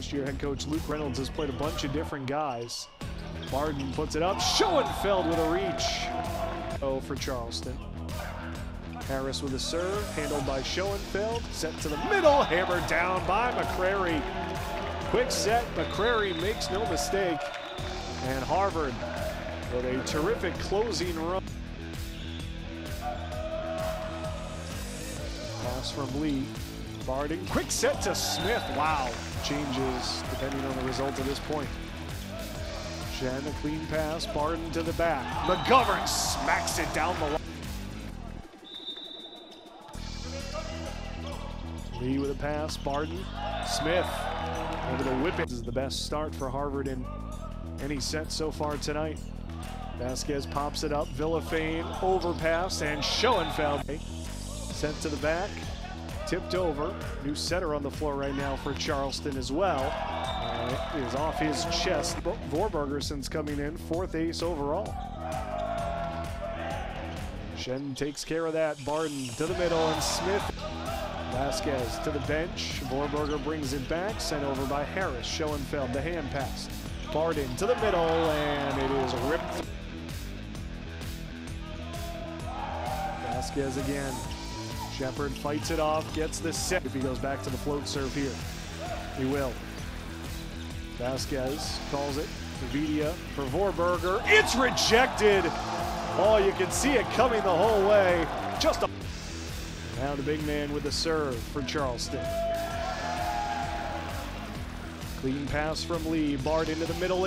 First-year head coach Luke Reynolds has played a bunch of different guys. Barden puts it up. Schoenfeld with a reach. Oh, for Charleston. Harris with a serve, handled by Schoenfeld. Set to the middle, hammered down by McCrary. Quick set, McCrary makes no mistake. And Harvard with a terrific closing run. Pass from Lee. Barden, quick set to Smith. Wow, changes depending on the result at this point. Shen, a clean pass. Barden to the back. McGovern smacks it down the line. Lee with a pass. Barden. Smith over the whip. This is the best start for Harvard in any set so far tonight. Vasquez pops it up. Villafane overpass and Schoenfeld sent to the back. Tipped over. New setter on the floor right now for Charleston as well. Uh, is off his chest. Vorbergerson's coming in, fourth ace overall. Shen takes care of that. Barden to the middle and Smith. Vasquez to the bench. Vorberger brings it back. Sent over by Harris. Schoenfeld, the hand pass. Barden to the middle and it is ripped. Vasquez again. Shepard fights it off, gets the set. If he goes back to the float serve here, he will. Vasquez calls it. Vidia for Vorberger. It's rejected. Oh, you can see it coming the whole way. Just a. Now the big man with the serve for Charleston. Clean pass from Lee. Bart into the middle.